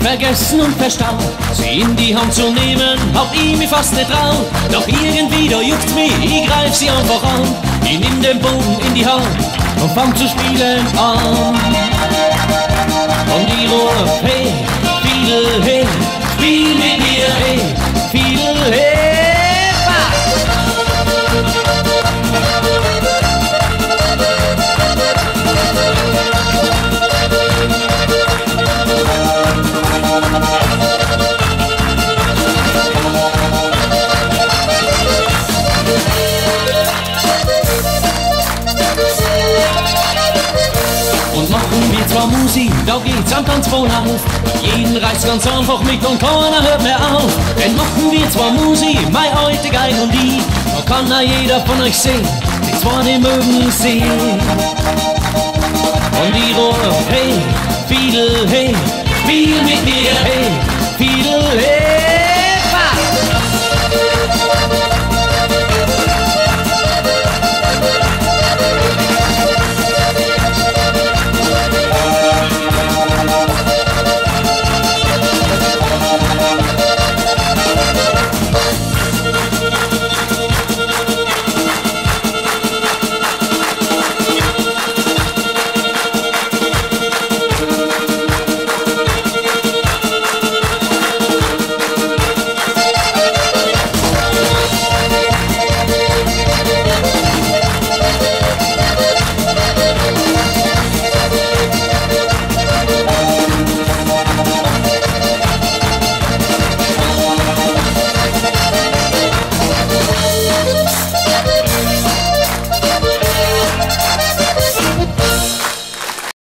vergessen und verstaut. Sie in die Hand zu nehmen, hab ich mir fast nicht traut. Doch irgendwie, da juckt's mich, ich greif sie einfach an. Ich nimm den Bogen in die Hand und fang zu spielen an. Und die ruf, hey, Fiedel, hey, zwar Musik, da geht's am Tanzboden auf. Jeden reißt ganz einfach mit und keiner hört mehr auf. Denn machen wir zwar Musik, mein heute geil und die, da kann ja jeder von euch sehen, die zwar nicht mögen sehen. Und die Rohr, hey, Fiedel, hey, spiel mit mir, hey,